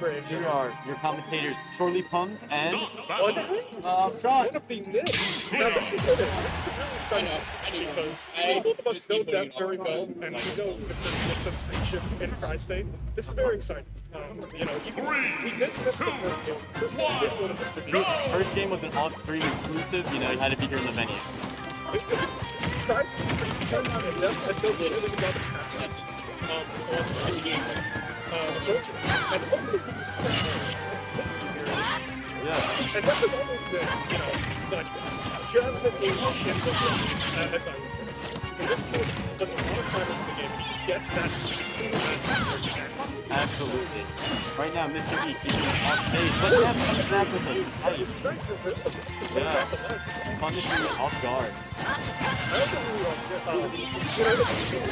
brave. Here are your commentators, Shorley Pums and One, uh, Sean. one of the Knicks. Now this is good. This is a really exciting because uh, both of us know Deaf very well, and we know Mr. the sensation in Tri-State. This is very exciting. Um, you know, he, he did miss the first game. First game did go to Mr. B. First game was an off-screen exclusive. You know, you had to be here in the venue. Guys, turn on in depth feels really good about the pass. Um, on the game. Uh. And hopefully we can see that. Yeah. And that has always been, you know, like, the game in the uh, as I would put it. This kid puts a lot of time into the game. He gets that Absolutely. Right now, Mr. E keeping off but Deaf comes back with a It's nice reversal. Yeah. Punishing it off guard. I also really like this. You know, the scene,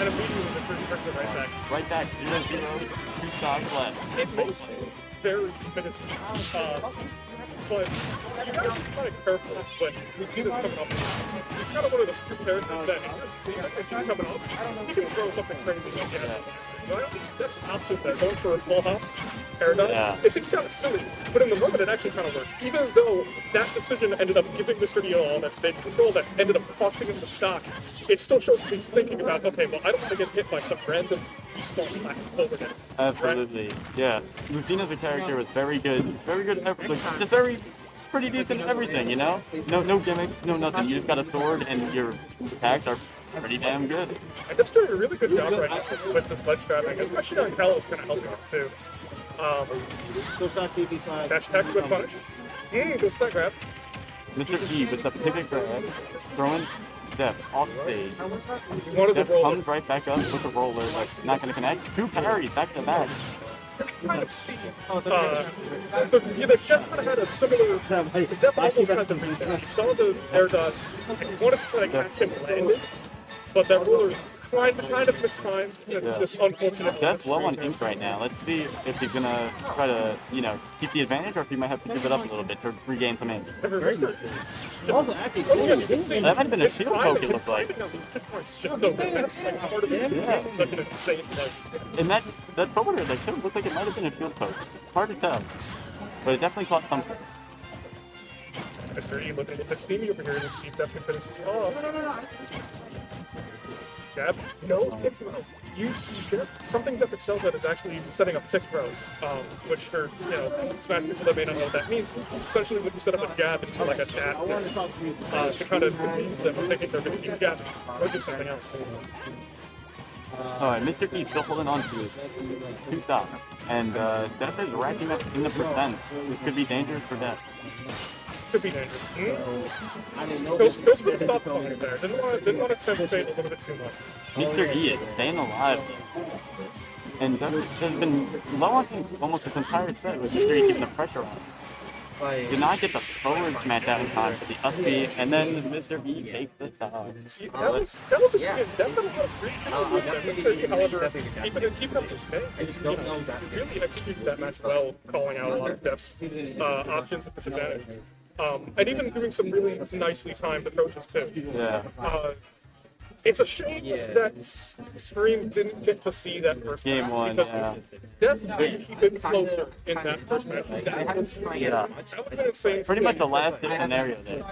and immediately Mr. turns the right back. Right back, 0-0, two stocks left. It seem very menacing, uh, but you gotta be kind of careful when we see this coming up. He's kind of one of the few characters that if you see it coming up, he can throw something crazy like that. So I don't think that's an option there, going for a full hop paradigm. Yeah. It seems kind of silly, but in the moment it actually kind of worked. Even though that decision ended up giving Mr. Dio all that stage control that ended up costing him the stock, it still shows that he's thinking about, okay, well, I don't want to get hit by some random respawn black over there. Absolutely. Yeah. Lucina's a character with very good, very good, like, just very, pretty decent everything, you know? No no gimmicks, no nothing. You just got a sword and your attacks are pretty damn good. And that's doing a really good job right now with the sledge trapping, especially on Kalos kind of helping him too. Um, dash attack with punish. Mm, goes back grab. Mr. E with the pivot grab, throwing Deaf off stage. He wanted to Deaf roll comes right back up with the roller, like, not gonna connect. Two parries back to back. Kind of see. Uh, the, yeah, the Jet kind of had a similar. The Deaf almost had the read there. He saw the air dot, and he wanted to try to catch him landed, but that roller kind of, kind of mistimed and Yeah. just unfortunate. Deaf's low on ink right now. Let's see if he's gonna try to, you know, keep the advantage or if he might have to give it up a little bit to regain some ink. Never missed. Oh, yeah, you can see That might have been a his shield poke, it his looked like. timing on different shield poke, That's like part of it. Yeah. It's such an insane like. And that that shoulder, that should look like it might have been a field poke. Hard to tell, but it definitely caught something. Mr. E looking a bit steamy over here to see if Deaf can finish this off. Jab? No, throw. You see, something that excels at is actually setting up tick throws, um, which for, you know, Smash people that may not know what that means, essentially when you set up a jab into like a jab uh, to kind of confuse them or thinking they're going to keep jabbing or do something else. Alright, Mr. E still holding on to it. Two stops. And uh, Deaf is racking up in the percent. This could be dangerous for Deaf. This could be dangerous. Mm. Goes, goes for the stop pocket there. Didn't want to, didn't want to tempt fate a little bit too much. Mr. E is staying alive. And Deaf has been low on ink almost this entire set with Mr. E keeping the pressure on. Did not get the forward smash out in time for the up B, and then Mr. E takes the top. See, that was that was a good definitely a lot of free combos there. Mr. E, however, keep it keep up to his pay. I just you know, that. really executed that match well, calling out a lot of Deaf's uh, options at disadvantage. Um, and even doing some really nicely timed approaches too. Yeah. Uh, it's a shame that S- Stream didn't get to see that first Game match one, because yeah. Deaf did keep it closer in that first match. That was Yeah. that would have been insane. Pretty much a last scenario there.